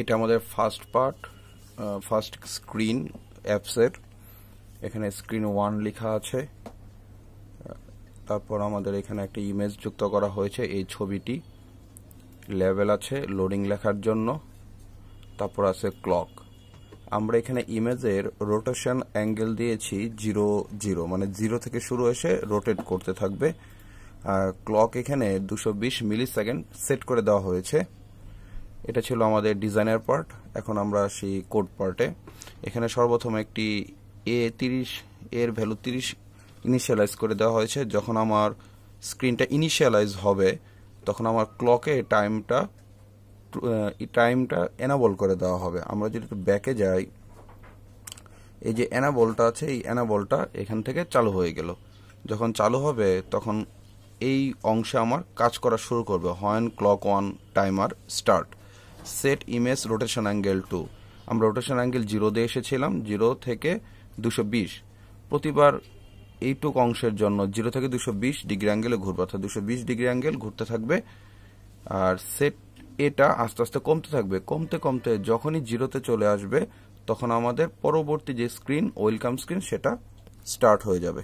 এটা আমাদের first part first screen অ্যাপসের এখানে স্ক্রিন ওয়ান লেখা আছে। তারপর আমাদের এখানে একটা ইমেজ যুক্ত করা হয়েছে এই ছবিটি। লেভেল আছে লোডিং লেখার জন্য। তারপর আছে ক্লক আমরা এখানে ইমেজের রোটেশন অ্যাঙ্গেল দিয়েছি জিরো জিরো মানে জিরো থেকে শুরু এসে রোটেট করতে থাকবে। আর ক্লক এখানে দুশো বিশ মিলি সেকেন্ড সেট করে দেওয়া হয়েছে। এটা ছিল আমাদের ডিজাইনের পার্ট এখন আমরা আসি কোড পার্টে এখানে সর্বপ্রথম একটি এ তিরিশ, এর ভ্যালু তিরিশ ইনিশিয়ালাইজ করে দেওয়া হয়েছে। যখন আমার স্ক্রিনটা ইনিশিয়ালাইজ হবে, তখন আমার ক্লকে টাইমটা টাইমটা এনাবল করে দেওয়া হবে। আমরা যদি একটু ব্যাকে যাই, এই যে অ্যানাবলটা আছে, এই অ্যানাবলটা এখান থেকে চালু হয়ে গেল। যখন চালু হবে, তখন এই অংশে আমার কাজ করা শুরু করবে। When clock one timer start set image rotation angle to. আমরা রোটেশন অ্যাঙ্গেল জিরো দিয়ে এসেছিলাম, জিরো থেকে দুশো বিশ। প্রতিবার এইটুক অংশের জন্য জিরো থেকে দুশো বিশ ডিগ্রি অ্যাঙ্গেলে ঘুরবে, অর্থাৎ দুশো বিশ ডিগ্রি অ্যাঙ্গেল ঘুরতে থাকবে। আর সেট এটা আস্তে আস্তে কমতে থাকবে। কমতে কমতে যখনই জিরোতে চলে আসবে, তখন আমাদের পরবর্তী যে স্ক্রিন, ওয়েলকাম স্ক্রিন, সেটা স্টার্ট হয়ে যাবে।